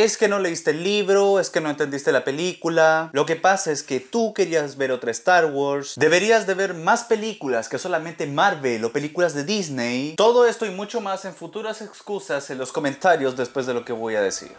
Es que no leíste el libro, es que no entendiste la película. Lo que pasa es que tú querías ver otra Star Wars. Deberías de ver más películas que solamente Marvel o películas de Disney. Todo esto y mucho más en futuras excusas en los comentarios después de lo que voy a decir.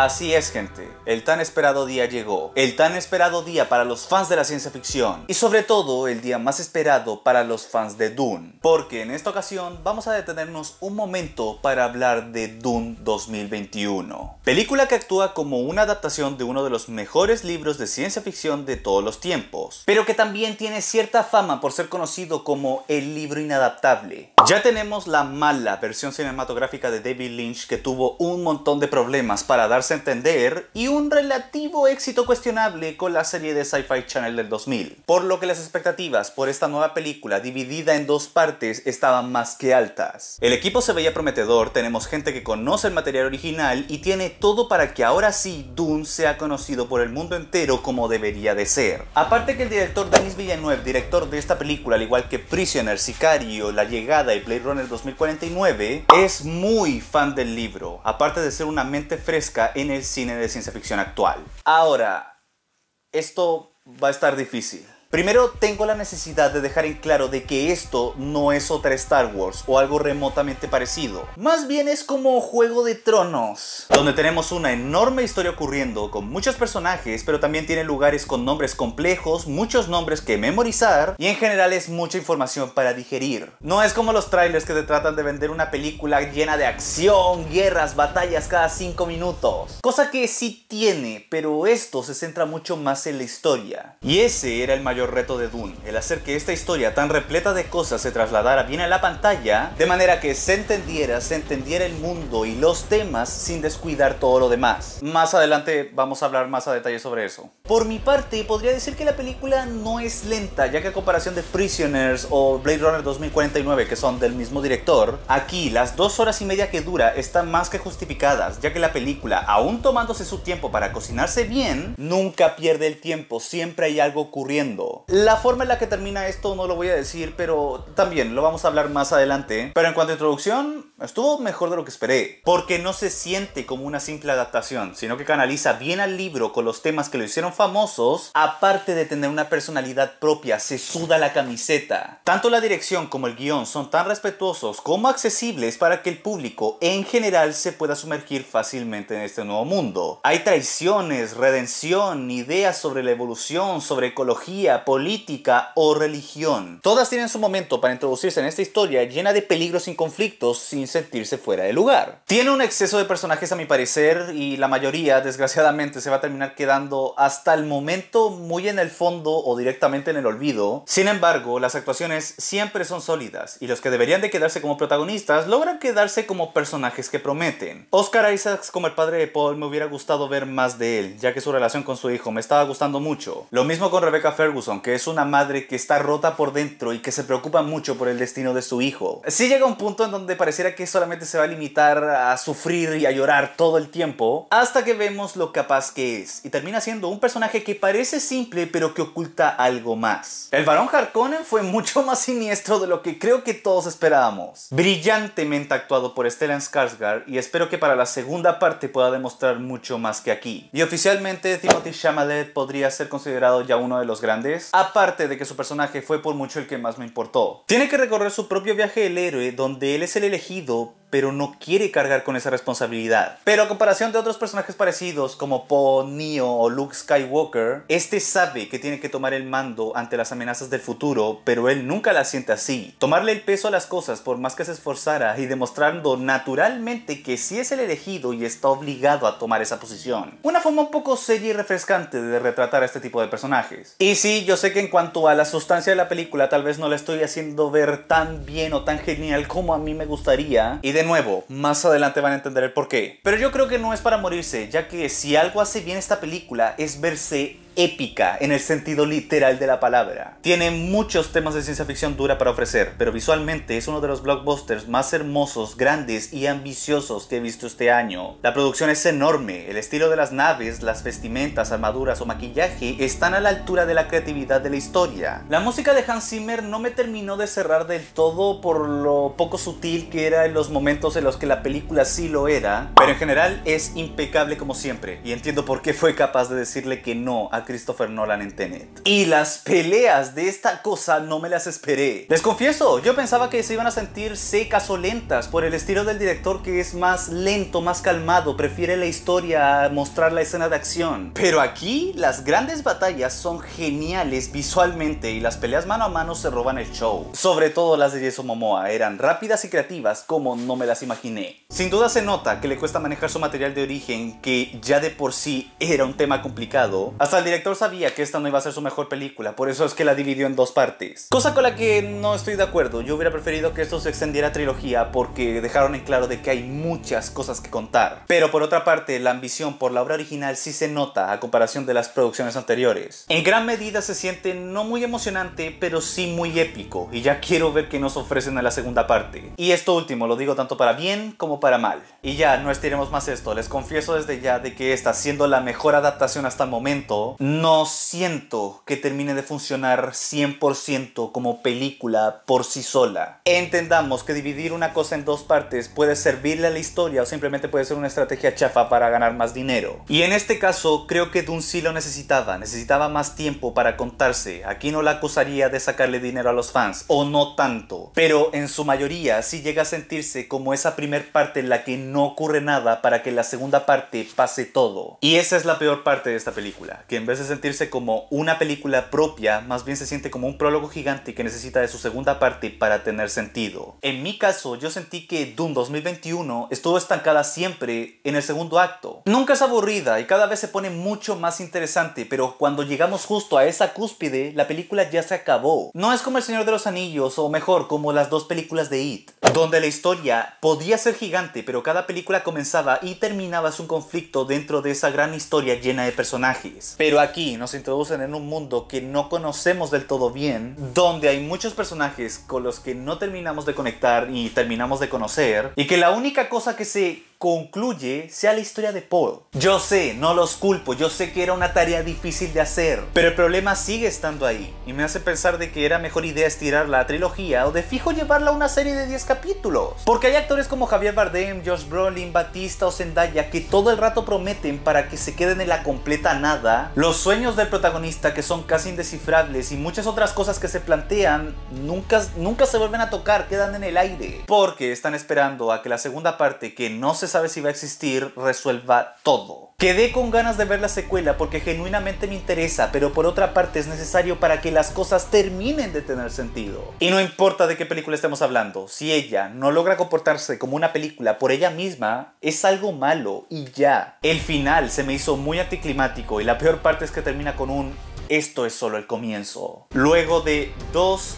Así es, gente. El tan esperado día llegó. El tan esperado día para los fans de la ciencia ficción. Y sobre todo, el día más esperado para los fans de Dune. Porque en esta ocasión vamos a detenernos un momento para hablar de Dune 2021. Película que actúa como una adaptación de uno de los mejores libros de ciencia ficción de todos los tiempos. Pero que también tiene cierta fama por ser conocido como el libro inadaptable. Ya tenemos la mala versión cinematográfica de David Lynch que tuvo un montón de problemas para darse entender y un relativo éxito cuestionable con la serie de Sci-Fi Channel del 2000, por lo que las expectativas por esta nueva película dividida en dos partes estaban más que altas. El equipo se veía prometedor, tenemos gente que conoce el material original y tiene todo para que ahora sí Dune sea conocido por el mundo entero como debería de ser. Aparte que el director Denis Villeneuve, director de esta película, al igual que Prisoner, Sicario, La Llegada y Blade Runner 2049, es muy fan del libro, aparte de ser una mente fresca en el cine de ciencia ficción actual. Ahora, esto va a estar difícil. Primero tengo la necesidad de dejar en claro de que esto no es otra Star Wars o algo remotamente parecido. Más bien es como Juego de Tronos, donde tenemos una enorme historia ocurriendo con muchos personajes, pero también tiene lugares con nombres complejos, muchos nombres que memorizar y en general es mucha información para digerir. No es como los trailers que te tratan de vender una película llena de acción, guerras, batallas cada 5 minutos. Cosa que sí tiene, pero esto se centra mucho más en la historia. Y ese era el mayor reto de Dune, el hacer que esta historia tan repleta de cosas se trasladara bien a la pantalla, de manera que se entendiera, se entendiera el mundo y los temas sin descuidar todo lo demás. Más adelante vamos a hablar más a detalle sobre eso. Por mi parte, podría decir que la película no es lenta, ya que a comparación de Prisoners o Blade Runner 2049, que son del mismo director, aquí las dos horas y media que dura están más que justificadas, ya que la película, aún tomándose su tiempo para cocinarse bien, nunca pierde el tiempo, siempre hay algo ocurriendo. La forma en la que termina esto no lo voy a decir, pero también lo vamos a hablar más adelante. Pero en cuanto a introducción, estuvo mejor de lo que esperé, porque no se siente como una simple adaptación, sino que canaliza bien al libro con los temas que lo hicieron famosos, aparte de tener una personalidad propia, se suda la camiseta. Tanto la dirección como el guion son tan respetuosos como accesibles para que el público en general se pueda sumergir fácilmente en este nuevo mundo. Hay traiciones, redención, ideas sobre la evolución, sobre ecología, política o religión. Todas tienen su momento para introducirse en esta historia llena de peligros y conflictos sin sentirse fuera de lugar. Tiene un exceso de personajes a mi parecer y la mayoría desgraciadamente se va a terminar quedando hasta el momento muy en el fondo o directamente en el olvido. Sin embargo, las actuaciones siempre son sólidas y los que deberían de quedarse como protagonistas logran quedarse como personajes que prometen. Oscar Isaacs como el padre de Paul me hubiera gustado ver más de él, ya que su relación con su hijo me estaba gustando mucho. Lo mismo con Rebecca Ferguson que es una madre que está rota por dentro y que se preocupa mucho por el destino de su hijo. Sí llega un punto en donde pareciera que solamente se va a limitar a sufrir y a llorar todo el tiempo, hasta que vemos lo capaz que es, y termina siendo un personaje que parece simple pero que oculta algo más. El varón Harkonnen fue mucho más siniestro de lo que creo que todos esperábamos. Brillantemente actuado por Stellan Skarsgård y espero que para la segunda parte pueda demostrar mucho más que aquí. Y oficialmente Timothy Chalamet podría ser considerado ya uno de los grandes aparte de que su personaje fue por mucho el que más me importó. Tiene que recorrer su propio viaje del héroe, donde él es el elegido, pero no quiere cargar con esa responsabilidad. Pero a comparación de otros personajes parecidos como Poe, Neo o Luke Skywalker, este sabe que tiene que tomar el mando ante las amenazas del futuro, pero él nunca la siente así. Tomarle el peso a las cosas por más que se esforzara y demostrando naturalmente que sí es el elegido y está obligado a tomar esa posición. Una forma un poco seria y refrescante de retratar a este tipo de personajes. Y sí, yo sé que en cuanto a la sustancia de la película tal vez no la estoy haciendo ver tan bien o tan genial como a mí me gustaría. Y nuevo, más adelante van a entender el por qué. Pero yo creo que no es para morirse, ya que si algo hace bien esta película es verse épica en el sentido literal de la palabra. Tiene muchos temas de ciencia ficción dura para ofrecer, pero visualmente es uno de los blockbusters más hermosos, grandes y ambiciosos que he visto este año. La producción es enorme, el estilo de las naves, las vestimentas, armaduras o maquillaje están a la altura de la creatividad de la historia. La música de Hans Zimmer no me terminó de cerrar del todo por lo poco sutil que era en los momentos en los que la película sí lo era, pero en general es impecable como siempre y entiendo por qué fue capaz de decirle que no a Christopher Nolan en Tenet. Y las peleas de esta cosa no me las esperé. Les confieso, yo pensaba que se iban a sentir secas o lentas por el estilo del director que es más lento, más calmado, prefiere la historia a mostrar la escena de acción. Pero aquí las grandes batallas son geniales visualmente y las peleas mano a mano se roban el show. Sobre todo las de Jason Momoa eran rápidas y creativas como no me las imaginé. Sin duda se nota que le cuesta manejar su material de origen que ya de por sí era un tema complicado. Hasta el director director sabía que esta no iba a ser su mejor película, por eso es que la dividió en dos partes. Cosa con la que no estoy de acuerdo, yo hubiera preferido que esto se extendiera a trilogía porque dejaron en claro de que hay muchas cosas que contar. Pero por otra parte, la ambición por la obra original sí se nota a comparación de las producciones anteriores. En gran medida se siente no muy emocionante, pero sí muy épico, y ya quiero ver qué nos ofrecen en la segunda parte. Y esto último lo digo tanto para bien como para mal. Y ya, no estiremos más esto, les confieso desde ya de que esta siendo la mejor adaptación hasta el momento, no siento que termine de funcionar 100% como película por sí sola. Entendamos que dividir una cosa en dos partes puede servirle a la historia o simplemente puede ser una estrategia chafa para ganar más dinero. Y en este caso creo que Dune sí lo necesitaba, necesitaba más tiempo para contarse. Aquí no la acusaría de sacarle dinero a los fans, o no tanto, pero en su mayoría sí llega a sentirse como esa primer parte en la que no ocurre nada para que la segunda parte pase todo. Y esa es la peor parte de esta película, que vez de sentirse como una película propia, más bien se siente como un prólogo gigante que necesita de su segunda parte para tener sentido. En mi caso, yo sentí que Doom 2021 estuvo estancada siempre en el segundo acto. Nunca es aburrida y cada vez se pone mucho más interesante, pero cuando llegamos justo a esa cúspide, la película ya se acabó. No es como El Señor de los Anillos, o mejor, como las dos películas de It, donde la historia podía ser gigante, pero cada película comenzaba y terminaba su conflicto dentro de esa gran historia llena de personajes. Pero aquí nos introducen en un mundo que no conocemos del todo bien, donde hay muchos personajes con los que no terminamos de conectar y terminamos de conocer, y que la única cosa que se concluye sea la historia de Paul. Yo sé, no los culpo, yo sé que era una tarea difícil de hacer, pero el problema sigue estando ahí y me hace pensar de que era mejor idea estirar la trilogía o de fijo llevarla a una serie de 10 capítulos. Porque hay actores como Javier Bardem, Josh Brolin, Batista o Zendaya que todo el rato prometen para que se queden en la completa nada los sueños del protagonista que son casi indescifrables y muchas otras cosas que se plantean nunca, nunca se vuelven a tocar, quedan en el aire. Porque están esperando a que la segunda parte que no se sabe si va a existir resuelva todo. Quedé con ganas de ver la secuela porque genuinamente me interesa, pero por otra parte es necesario para que las cosas terminen de tener sentido. Y no importa de qué película estemos hablando, si ella no logra comportarse como una película por ella misma, es algo malo y ya. El final se me hizo muy anticlimático y la peor parte es que termina con un esto es solo el comienzo. Luego de dos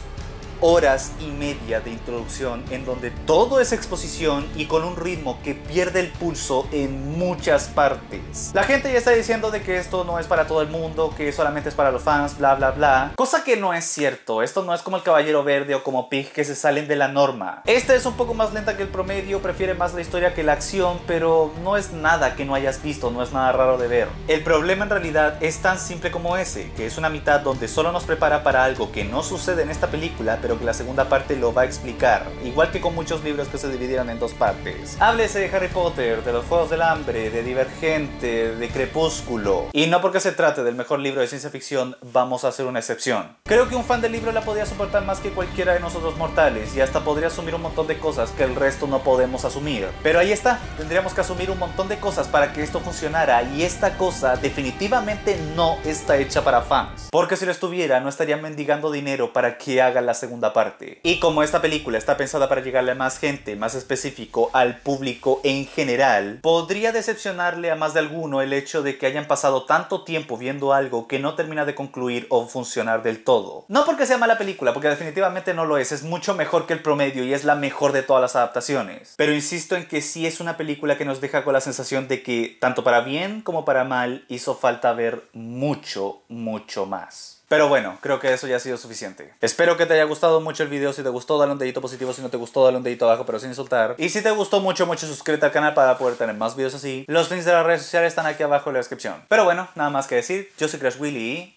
horas y media de introducción en donde todo es exposición y con un ritmo que pierde el pulso en muchas partes. La gente ya está diciendo de que esto no es para todo el mundo, que solamente es para los fans, bla bla bla. Cosa que no es cierto, esto no es como el Caballero Verde o como Pig que se salen de la norma. Esta es un poco más lenta que el promedio, prefiere más la historia que la acción, pero no es nada que no hayas visto, no es nada raro de ver. El problema en realidad es tan simple como ese, que es una mitad donde solo nos prepara para algo que no sucede en esta película, pero que la segunda parte lo va a explicar, igual que con muchos libros que se dividieron en dos partes. Háblese de Harry Potter, de los Juegos del Hambre, de Divergente, de Crepúsculo. Y no porque se trate del mejor libro de ciencia ficción, vamos a hacer una excepción. Creo que un fan del libro la podría soportar más que cualquiera de nosotros mortales y hasta podría asumir un montón de cosas que el resto no podemos asumir. Pero ahí está, tendríamos que asumir un montón de cosas para que esto funcionara y esta cosa definitivamente no está hecha para fans. Porque si lo estuviera, no estarían mendigando dinero para que haga la segunda Y como esta película está pensada para llegarle a más gente, más específico al público en general, podría decepcionarle a más de alguno el hecho de que hayan pasado tanto tiempo viendo algo que no termina de concluir o funcionar del todo. No porque sea mala película, porque definitivamente no lo es, es mucho mejor que el promedio y es la mejor de todas las adaptaciones. Pero insisto en que sí es una película que nos deja con la sensación de que, tanto para bien como para mal, hizo falta ver mucho, mucho más. Pero bueno, creo que eso ya ha sido suficiente. Espero que te haya gustado mucho el video. Si te gustó, dale un dedito positivo. Si no te gustó, dale un dedito abajo, pero sin insultar. Y si te gustó mucho, mucho, suscríbete al canal para poder tener más videos así. Los links de las redes sociales están aquí abajo en la descripción. Pero bueno, nada más que decir. Yo soy Crash Willy.